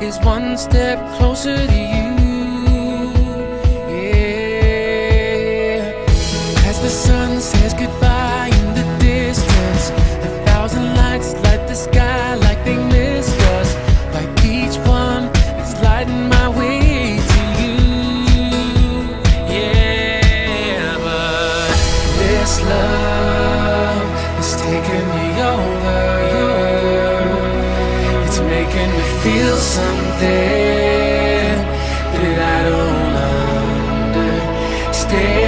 is one step closer to you. Yeah. As the sun says goodbye in the distance, a thousand lights light the sky like they missed us. Like each one is lighting my way to you. Yeah, but this love. making me feel something that I don't understand.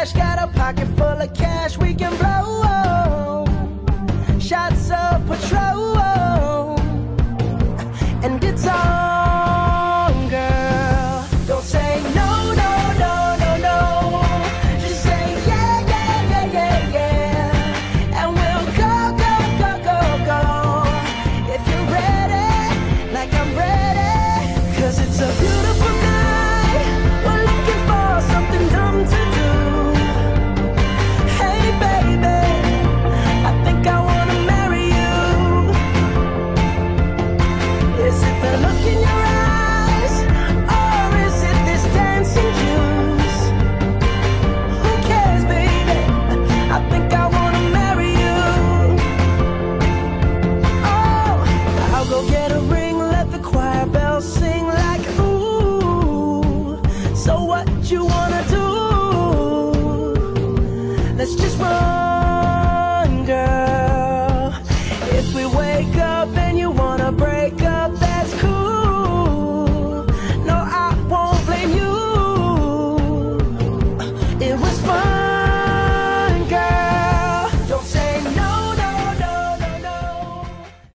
cash, got a pocket full of cash.